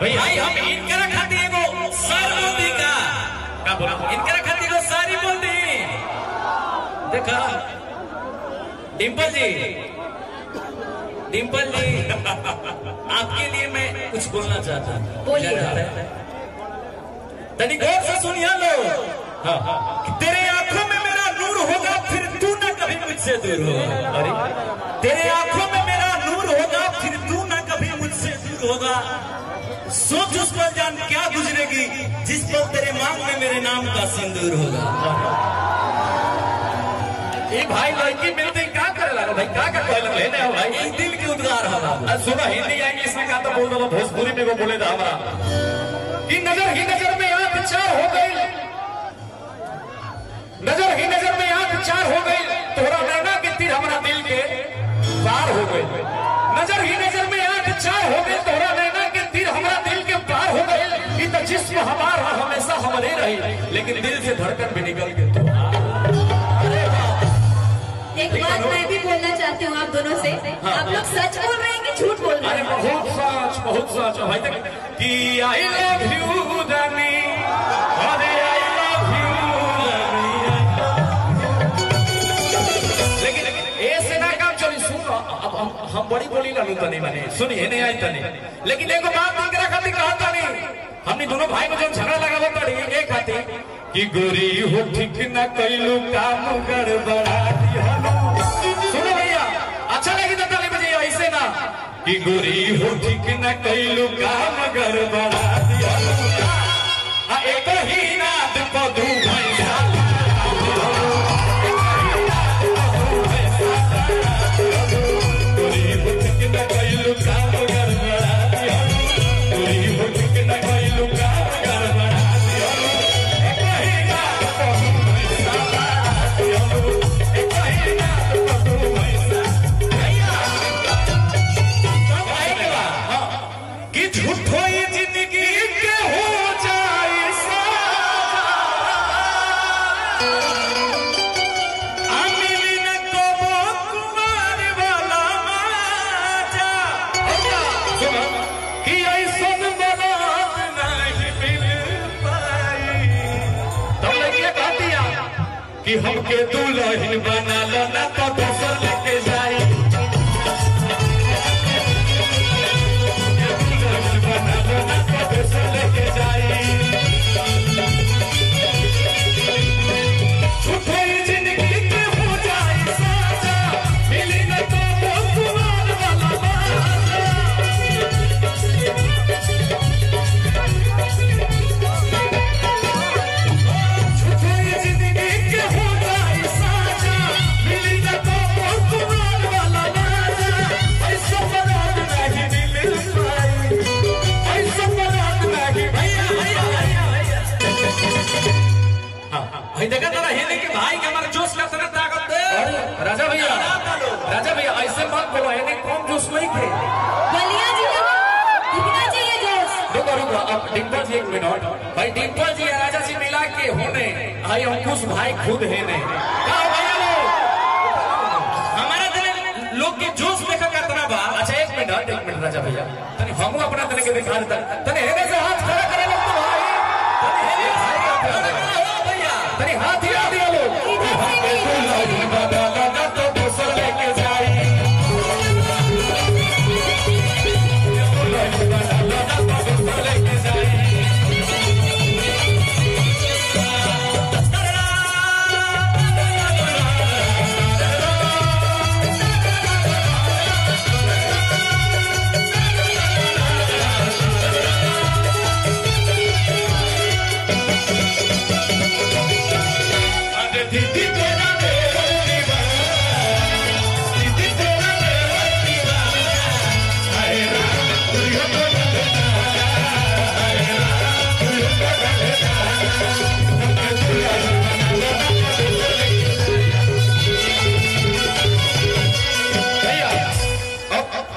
भाई हम इनकरा सर का। बोला? इनकरा सारी देखा? डिम्पल जी। डिम्पल जी आपके लिए मैं कुछ बोलना चाहता हूँ। बोलिए। तनी गौर से सुनिए लो। कि तेरे आँखों में मेरा नूर होगा फिर तू ना कभी मुझसे दूर होगा अरे। तेरे आँखों में मेरा मुझसे होगा। सोच उस पल जान क्या गुजरेगी जिस पल तेरे मांग में मेरे नाम का सिंदूर होगा। ये भाई लड़की मिलते का करे लगा? भाई का का कहले लेने हो भाई? ये दिल के उद्गार है आज सुबह हिंदी इंग्लिश में का तो बोल दो भोजपुरी में वो बोले था हमारा। कि नज़र ही नज़र में आँख चार हो गई। नज़र ही नज़र में आँख चार हो गई। तोरा नैना के तीर हमारा दिल के पार हो गई। नज़र ही चार हो गए तोरा नैना के तीर हमारा दिल के पार हो गए तो जिस्म हमारा हमेशा हमारे रहे लेकिन दिल से धड़कन भी निकल गए तो। एक बात मैं भी बोलना चाहती हूँ आप दोनों से। आप लोग सच बोल रहे हैं कि झूठ बोल रहे अरे हैं? बहुत सच बहुत सच। भाई तक कि आई लव यू बड़ी बोली लालू तनी माने। सुनिए नहीं आई तनी लेकिन एगो बात इनकरा खातिर कहा तनी हमनी दोनों भाई में जब झगड़ा लगा तड़ी एक खातिर कि गोरी हो, ठीक ना कैलू काम गड़बड़ा दिहलो सुनो भैया अच्छा लगी तो ताली बजाइए, ऐसे ना। कि गोरी हो, ठीक ना कैलू काम गड़बड़ा कि हमके दूल्हा बना लो भाई देखा तारा हेले के भाई के हमारे जोश का तरह ताकत दे राजा भैया राजा भैया ऐसे मत बोलो यानी कम जोश नहीं थे। बलिया जी कितना चाहिए जोश रुको रुको अब डिम्पल जी एक मिनट। भाई डिम्पल जी राजा जी मिला के होने। भाई अंकुश भाई खुद है ने। का भैया लोग। हमारा तरह लोग के जोश देखा करतना बा। अच्छा एक मिनट एक मिनट राजा भैया। तनी हम अपना तने के दिखा देता। तने हेने से हाथ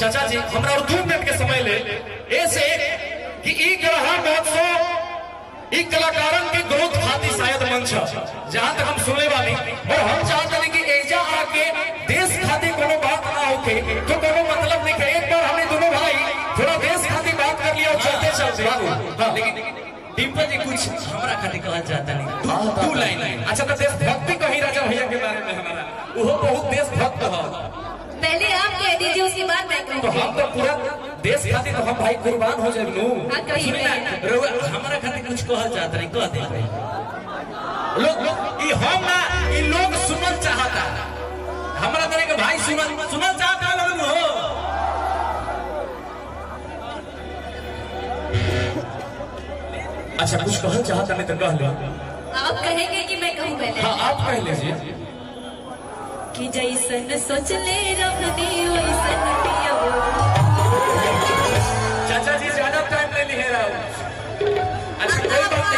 चाचा जी हमरा दो मिनट के समय ले ऐसे कि ग्रह महोत्सव ई कलाकारन के ग्रोथ खातिर शायद मंच। जहाँ तक हम सुने वाली और हम चाहते हैं कि एजा आके देश खातिर कोनो बात ना होके तो कोनो मतलब नहीं एक बार हमने दोनों भाई थोड़ा देश खातिर बात कर लिया और चलते चलते। हाँ, लेकिन डिम्पल जी कुछ हमरा खातिर कहल चाहता नहीं। दू- दू लाइन अच्छा तो देशभक्ति कही राजा भैया के बारे में हमारा। वो बहुत देशभक्त है। पहले आप कह दीजिए उसके बाद मैं तो हम तो पूरा देश खातिर तो हम भाई कुर्बान हो जाए नू। हाँ कहिए सुनी ना, रउआ हमरा खातिर कुछ कहल चाहता नहीं कह दे भाई लोग ई हम ना ई लोग सुनल चाहता। हमरा तरह के भाई सुनल सुनल चाहता लोग हो। अच्छा कुछ कहल चाहता नहीं तो कह लो। आप कहेंगे कि मैं कहूँ पहले? हाँ आप कह लीजिए। कि जैसन सोच ले रखनी वैसन पियो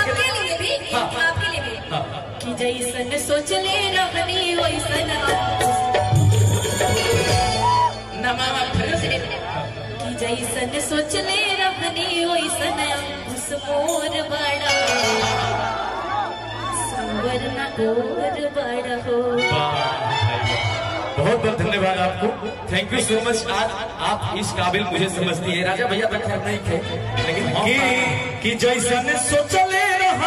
आपके लिए भी हाँ। आपके लिए भी। हाँ। कि जैसन सोच ले रखनी वैसन। कि जैसन सोच ले रखनी वैसन अंकुश मोर बड़ा। संवर न गोर बड़ा हो। बहुत बहुत धन्यवाद आपको। थैंक यू सो मच आज आप इस काबिल मुझे समझती है। राजा भैया तक खैर नहीं थे लेकिन कि कि जैसन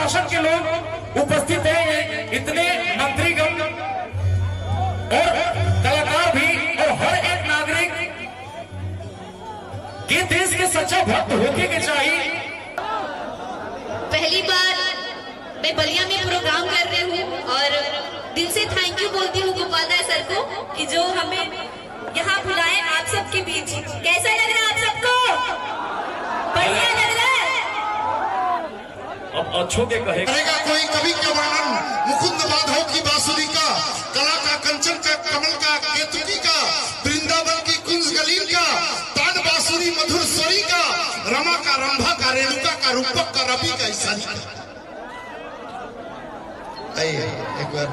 प्रशासन के लोग उपस्थित हैं, इतने मंत्रीगण और कलाकार भी और हर एक नागरिक के देश के सच्चा भक्त होके के चाहिए। पहली बार मैं बलिया में प्रोग्राम कर रही हूँ और दिल से थैंक यू बोलती हूँ गोपाल राय सर को कि जो हमें यहाँ बुलाए आप सबके बीच। कैसा लग रहा है आप सबको बढ़िया लग रहा है के कहे। करेगा कोई कवि का वर्णन? मुकुंद माधव की बांसुरी का कला का कंचन का कमल का केतुकी का वृंदावन की कुंज गलीन का तान बांसुरी मधुर स्वरी का रमा का रंभा का रेणुका का रूपक का रवि का ईशानी का एक बार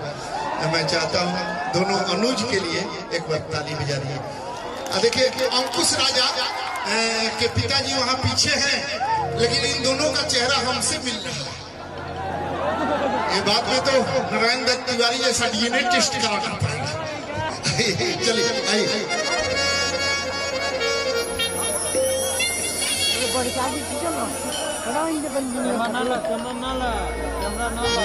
मैं चाहता हूँ दोनों अनुज के लिए एक बार ताली बजा आ, देखिए अंकुश राजा के पिताजी वहाँ पीछे हैं लेकिन इन दोनों का चेहरा हमसे मिल रहा है। ये बात में तो नारायण दत्त तिवारी जैसा डीएनए टेस्ट कराना पड़ेगा चलिए आइए बड़ी आगे की चलो बड़ा इंजन बंदी है नाला कैमरा नाला कैमरा नाला